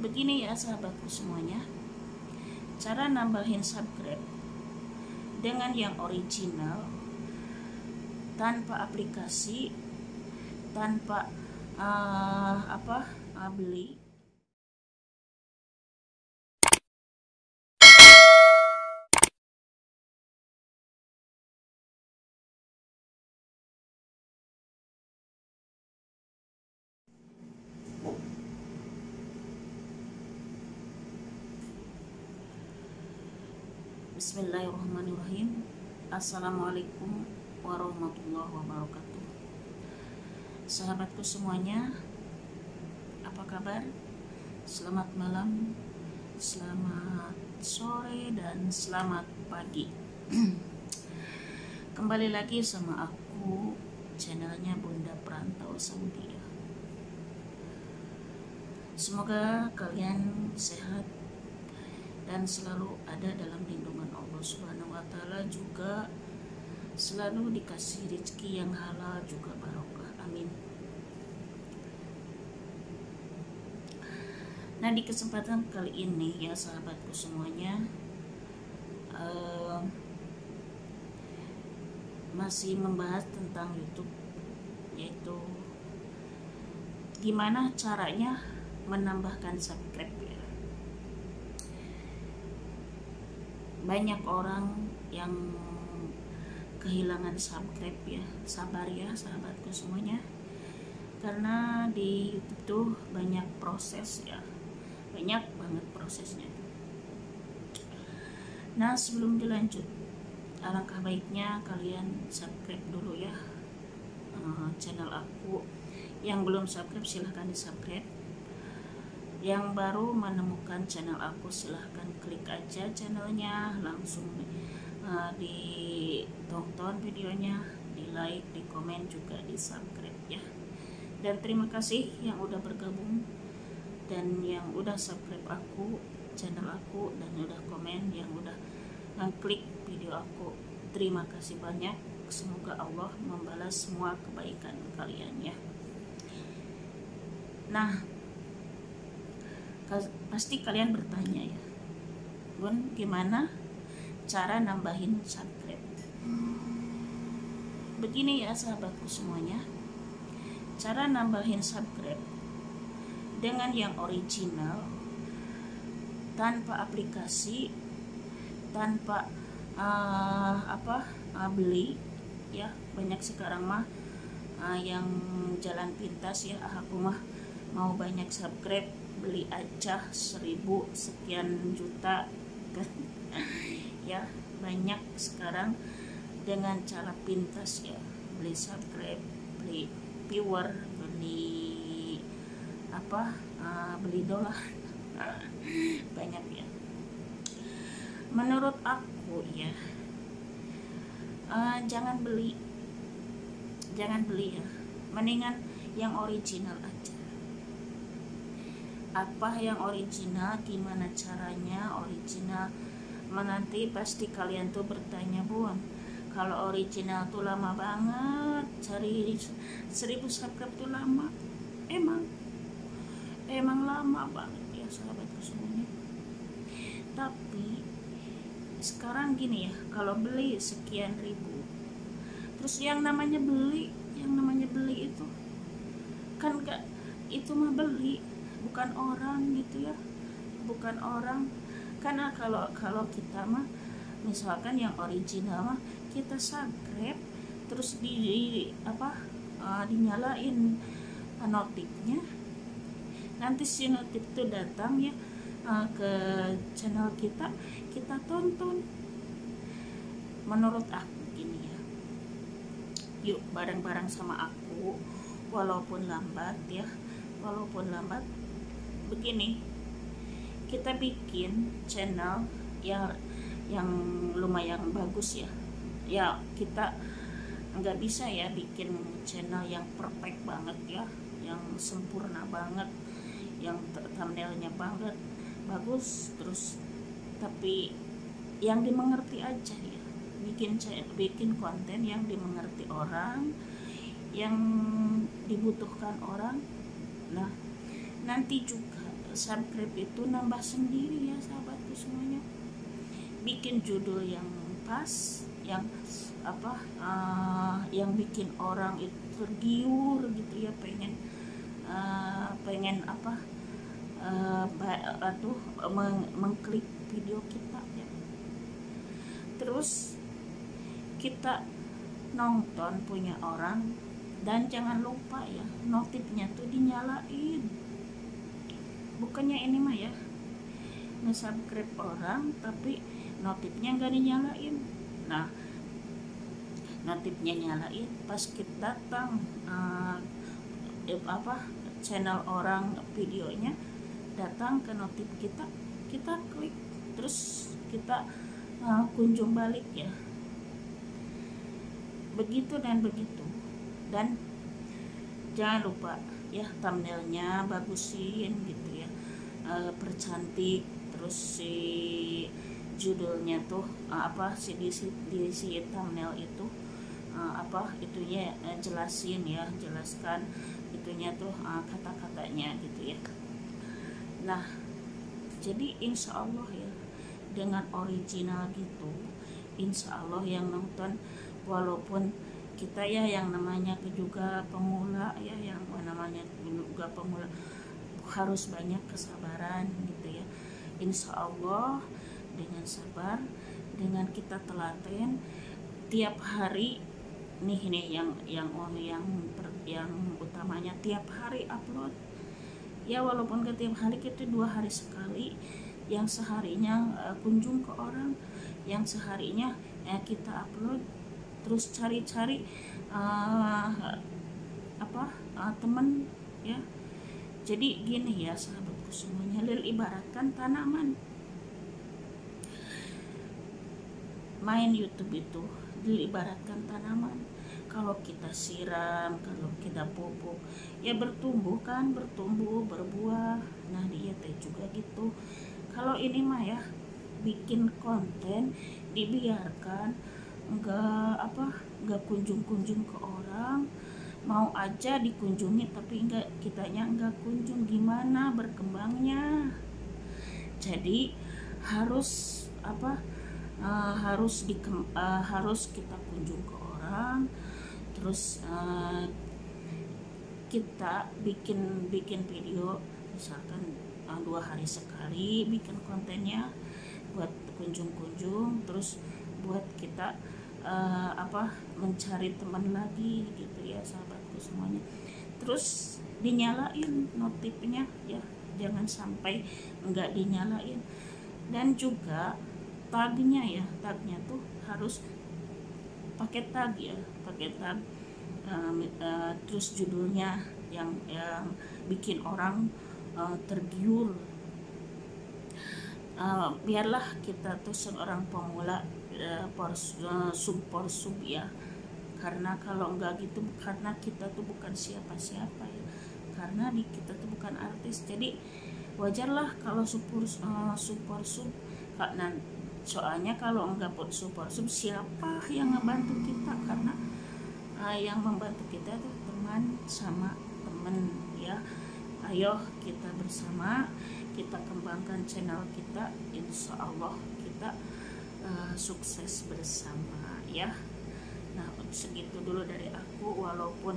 begini ya sahabatku semuanya. Cara nambahin subscribe dengan yang original tanpa aplikasi tanpa uh, apa uh, beli Bismillahirrahmanirrahim. Assalamualaikum warahmatullahi wabarakatuh. Sahabatku semuanya Apa kabar? Selamat malam Selamat sore dan selamat pagi. Kembali lagi sama aku Channelnya Bunda Perantau Saudi. Semoga kalian sehat dan selalu ada dalam lindungan Subhanahu wa taala juga selalu dikasih rezeki yang halal juga barokah. Amin. Nah, di kesempatan kali ini ya sahabatku semuanya uh, masih membahas tentang YouTube yaitu gimana caranya menambahkan subscribe ya banyak orang yang kehilangan subscribe ya sabar ya sahabatku semuanya. Karena di YouTube tuh banyak proses ya banyak banget prosesnya. Nah sebelum dilanjut alangkah baiknya kalian subscribe dulu ya uh, channel aku. Yang belum subscribe silahkan di subscribe yang baru menemukan channel aku silahkan klik aja channelnya. Langsung uh, ditonton videonya di like di komen juga di subscribe ya. Dan terima kasih yang udah bergabung dan yang udah subscribe aku channel aku dan udah komen yang udah ngeklik video aku. Terima kasih banyak. Semoga Allah membalas semua kebaikan kalian ya. Nah pasti kalian bertanya ya. Bun gimana cara nambahin subscribe? Begini ya sahabatku semuanya. Cara nambahin subscribe dengan yang original tanpa aplikasi tanpa uh, apa uh, beli ya banyak sekarang mah uh, yang jalan pintas ya. Aku mah mau banyak subscribe beli aja seribu sekian juta. Ya banyak sekarang dengan cara pintas ya. Beli subscribe beli viewer beli apa? Uh, beli dolar banyak ya. Menurut aku ya uh, jangan beli. Jangan beli ya. Mendingan yang original aja apa yang original? Gimana caranya original? Menanti pasti kalian tuh bertanya buan kalau original tuh lama banget. Cari seribu subscribe tuh lama. Emang emang lama banget ya sahabatku semuanya tapi sekarang gini ya kalau beli sekian ribu terus yang namanya beli yang namanya beli itu kan gak itu mah beli bukan orang gitu ya. Bukan orang. Karena kalau kalau kita mah misalkan yang original mah kita subscribe terus di, di apa uh, dinyalain notifnya. Nanti si notif itu datang ya uh, ke channel kita kita tonton. Menurut aku gini ya. Yuk bareng-bareng sama aku walaupun lambat ya walaupun lambat begini. Kita bikin channel yang yang lumayan bagus ya. Ya kita nggak bisa ya bikin channel yang perfect banget ya yang sempurna banget yang thumbnailnya banget bagus terus tapi yang dimengerti aja ya. Bikin bikin konten yang dimengerti orang yang dibutuhkan orang. Nah nanti juga subscribe itu nambah sendiri ya sahabatku semuanya. Bikin judul yang pas yang apa uh, yang bikin orang itu tergiur gitu ya pengen uh, pengen apa uh, aduh meng mengklik video kita ya. Terus kita nonton punya orang dan jangan lupa ya notifnya tuh dinyalain bukannya ini mah ya nge-subscribe orang tapi notifnya nggak dinyalain. Nah notifnya nyalain pas kita datang uh, apa channel orang videonya datang ke notif kita kita klik terus kita uh, kunjung balik ya. Begitu dan begitu. Dan jangan lupa ya thumbnailnya bagusin gitu ya uh, percantik terus si judulnya tuh uh, apa si di, di si thumbnail itu uh, apa itunya uh, jelasin ya jelaskan itunya tuh uh, kata-katanya gitu ya. Nah jadi insya Allah ya dengan original gitu insya Allah yang nonton walaupun kita ya yang namanya juga pemula ya yang namanya juga pemula harus banyak kesabaran gitu ya. Insya Allah dengan sabar dengan kita telaten tiap hari nih nih yang yang yang yang utamanya tiap hari upload. Ya walaupun ke tiap hari kita dua hari sekali. Yang seharinya uh, kunjung ke orang yang seharinya uh, kita upload terus cari-cari uh, apa uh, teman ya jadi gini ya sahabatku semuanya lil ibaratkan tanaman. Main YouTube itu diibaratkan tanaman. Kalau kita siram kalau kita pupuk ya bertumbuh kan bertumbuh berbuah. Nah dia teh juga gitu. Kalau ini mah ya bikin konten dibiarkan enggak apa enggak kunjung-kunjung ke orang mau aja dikunjungi tapi enggak kitanya enggak kunjung. Gimana berkembangnya? Jadi harus apa uh, harus di uh, harus kita kunjung ke orang terus uh, kita bikin bikin video misalkan uh, dua hari sekali bikin kontennya buat kunjung-kunjung terus buat kita uh, apa mencari teman lagi gitu ya sahabatku semuanya. Terus dinyalain notifnya ya jangan sampai enggak dinyalain. Dan juga tagnya ya tagnya tuh harus pakai tag ya pakai tag uh, uh, terus judulnya yang yang bikin orang uh, tergiur. Uh, biarlah kita tuh seorang pemula uh, uh, sub sub ya karena kalau enggak gitu karena kita tuh bukan siapa-siapa ya. Karena di kita tuh bukan artis. Jadi wajarlah kalau support uh, support sub karena soalnya kalau enggak support sub siapa yang ngebantu kita? Karena uh, yang membantu kita itu teman sama temen ya. Ayo kita bersama kita kembangkan channel kita. Insya Allah kita uh, sukses bersama ya nah segitu dulu dari aku walaupun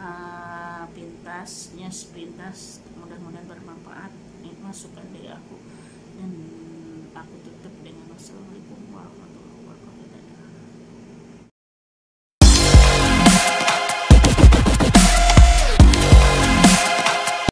uh, pintasnya sepintas mudah-mudahan bermanfaat. Ini masukan dari aku. Dan aku tutup dengan wassalamualaikum warahmatullahi